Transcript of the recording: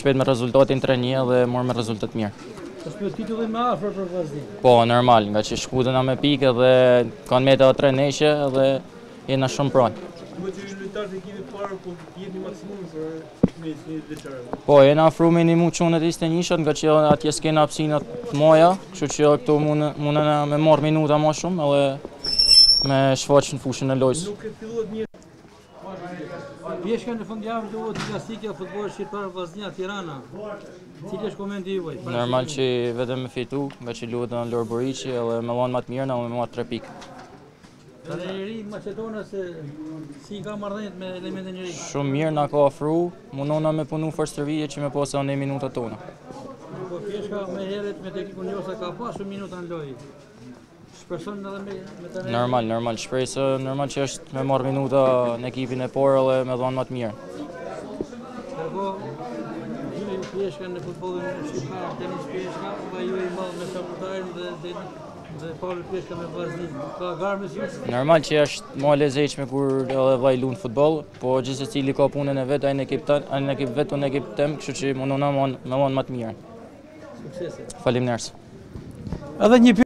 shpet me rezultatin 3-1 dhe mor me rezultat mirë. Së shpet titullin me afrë për vazhdim? Po, normal, nga që shkutën a me pike dhe kanë meta o 3 neshe dhe jena shumë pranë. Shkutë që në lëtar të ekipit parë, po jetë një maksimum për mes një dhe qërë? Po, jena afru me një mu qënët ishte nga që atje s'kena apsinat të moja, që që këtu mundën me marë minuta ma shumë, edhe me shfaqë në fushën e lojës. Nuk e Pjeshka në fund javë duhet të klasike futbol shqiptar Vaznia Tirana. Cili është komenti juaj? Normal që vetëm me fitu, me që luhet në Lor Borici edhe me luan më të mirë, në u mua tre pikë. Dhe në njëri Macedonës, si ka mardhenjët me elementin njëri? Shumë mirë nga ka afru, mundona me punu fërstë të që me posa në një minutët tonë. Po pjeshka me heret me teknikë njësa ka pasu në lojë? Shpreson edhe me me tani. Normal, normal. Shpresoj normal që është me marr minuta në ekipin e parë edhe më dhan më të mirë. Po. Ju i pjeshka në futbollin e shqiptar, kemi pjeshka, po ju i mall në saportarin dhe dhe dhe po i pjeshka me vazhdim. Ka garë me Normal që është më e lezejshme kur edhe vaj lund futboll, po gjithsesi li ka punën e vet ai në ekip tan, ai në ekip vetë në ekip tem, kështu që mundon më më më të mirë. Suksese. Faleminderit. Edhe një